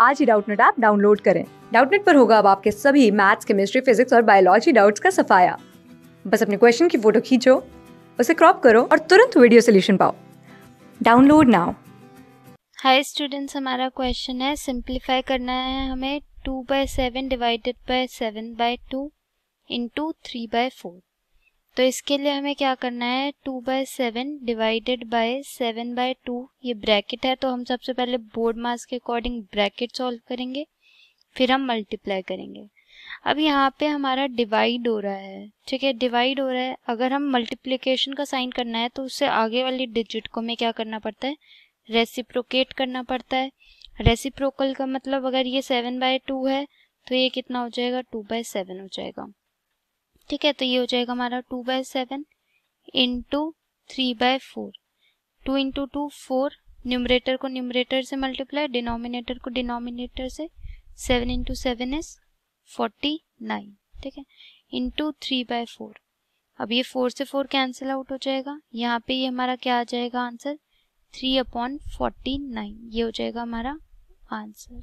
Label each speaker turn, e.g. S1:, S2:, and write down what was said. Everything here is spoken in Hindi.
S1: आज ही डाउटनेट ऐप डाउनलोड करें। डाउटनेट पर होगा अब आपके सभी मैथ्स, केमिस्ट्री, फिजिक्स और बायोलॉजी डाउट्स का सफाया। बस अपने क्वेश्चन की फ़ोटो खींचो, उसे क्रॉप करो और तुरंत वीडियो सोल्यूशन पाओ। Download now.
S2: हाय स्टूडेंट्स, हमारा क्वेश्चन है, सिंप्लीफाई करना है हमें two by seven divided by seven by two into three by four तो इसके लिए हमें क्या करना है? Two by seven divided by seven by two ये ब्रैकेट है तो हम सबसे पहले बोर्ड मास के अकॉर्डिंग ब्रैकेट सॉल्व करेंगे, फिर हम मल्टीप्लाई करेंगे। अब यहाँ पे हमारा डिवाइड हो रहा है, ठीक है? डिवाइड हो रहा है। अगर हम मल्टीप्लिकेशन का साइन करना है तो उससे आगे वाली डिजिट को हमें क्या करना पड़ता है? रेसिप्रोकेट करना पड़ता है। रेसिप्रोकल का मतलब अगर ये सेवन बाय टू है तो ये कितना हो जाएगा? टू बाय सेवन हो जाएगा। ठीक है तो ये हो जाएगा हमारा two by seven into three by four two into two four numerator को न्यूमरेटर से मल्टीप्लाई डिनोमिनेटर को डिनोमिनेटर से seven into seven is forty nine ठीक है? इंटू थ्री बाय फोर अब ये फोर से फोर कैंसिल आउट हो जाएगा. यहाँ पे ये हमारा क्या आ जाएगा? Answer three upon forty nine ये हो जाएगा हमारा आंसर